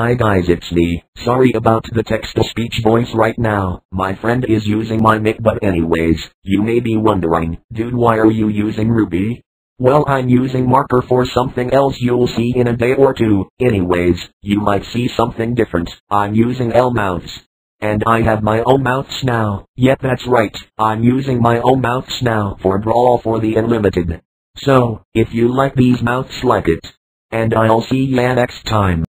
Hi guys it's me, sorry about the text-to-speech voice right now, my friend is using my mic but anyways, you may be wondering, dude why are you using Ruby? Well I'm using marker for something else you'll see in a day or two, anyways, you might see something different, I'm using L mouse. And I have my own mouse now, yep that's right, I'm using my own mouse now for Brawl for the Unlimited. So, if you like these mouths, like it. And I'll see ya next time.